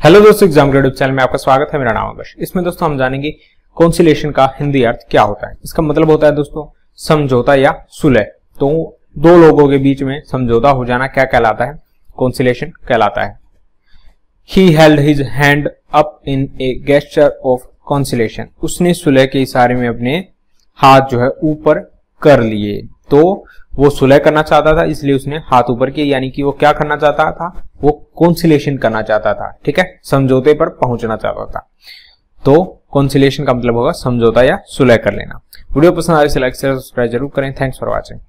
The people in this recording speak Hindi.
हेलो दोस्तों एग्ज़ाम यूट्यूब चैनल में आपका स्वागत है, मेरा नाम आकाश इसमें दोस्तों हम जानेंगे कॉन्सिलेशन का हिंदी अर्थ क्या होता है। इसका मतलब होता है दोस्तों, समझौता या सुलह। तो दो लोगों के बीच में समझौता हो जाना क्या कहलाता है? कॉन्सिलेशन कहलाता है। He held his hand up in a gesture of conciliation उसने सुलह के इशारे में अपने हाथ जो है ऊपर कर लिए। तो वो सुलह करना चाहता था, इसलिए उसने हाथ ऊपर किए, यानी कि वो क्या करना चाहता था? वो कॉन्सिलेशन करना चाहता था, ठीक है? समझौते पर पहुँचना चाहता था। तो कॉन्सिलेशन का मतलब होगा समझौता या सुलह कर लेना। वीडियो पसंद आए लाइक लाइक सब्सक्राइब ज़रूर करें। Thanks for watching